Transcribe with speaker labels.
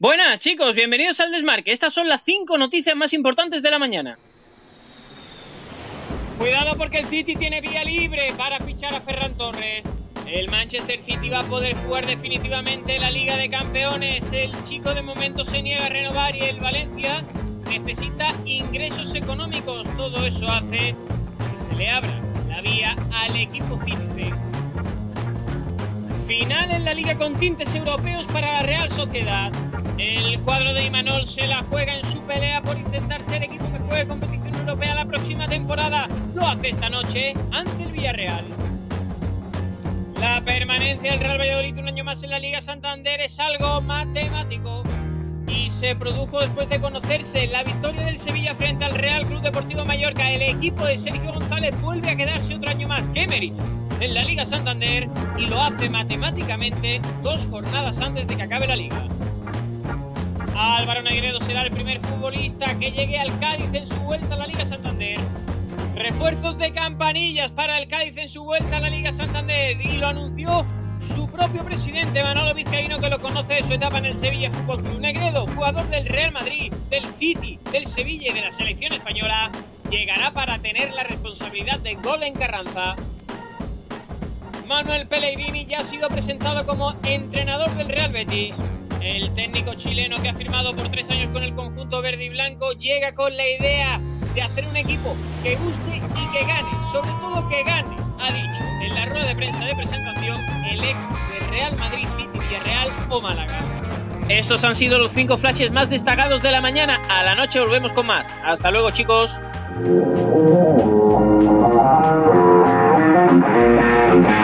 Speaker 1: Buenas chicos, bienvenidos al Desmarque. Estas son las cinco noticias más importantes de la mañana. Cuidado porque el City tiene vía libre para fichar a Ferran Torres. El Manchester City va a poder jugar definitivamente la Liga de Campeones. El chico de momento se niega a renovar y el Valencia necesita ingresos económicos. Todo eso hace que se le abra la vía al equipo City. Final en la Liga con tintes europeos para la Real Sociedad. El cuadro de Imanol se la juega en su pelea por intentar ser equipo que juegue competición europea la próxima temporada. Lo hace esta noche ante el Villarreal. La permanencia del Real Valladolid un año más en la Liga Santander es algo matemático y se produjo después de conocerse la victoria del Sevilla frente al Real Club Deportivo Mallorca. El equipo de Sergio González vuelve a quedarse otro año más. ¡Qué mérito! en la Liga Santander y lo hace matemáticamente dos jornadas antes de que acabe la liga. Álvaro Negredo será el primer futbolista que llegue al Cádiz en su vuelta a la Liga Santander. Refuerzos de campanillas para el Cádiz en su vuelta a la Liga Santander y lo anunció su propio presidente Manolo Vizcaíno que lo conoce de su etapa en el Sevilla Fútbol Club. Negredo, jugador del Real Madrid, del City, del Sevilla y de la selección española, llegará para tener la responsabilidad de gol en Carranza Manuel Pellegrini ya ha sido presentado como entrenador del Real Betis. El técnico chileno que ha firmado por tres años con el conjunto verde y blanco llega con la idea de hacer un equipo que guste y que gane, sobre todo que gane, ha dicho en la rueda de prensa de presentación el ex de Real Madrid City, Villarreal o Málaga. Estos han sido los cinco flashes más destacados de la mañana. A la noche volvemos con más. Hasta luego, chicos.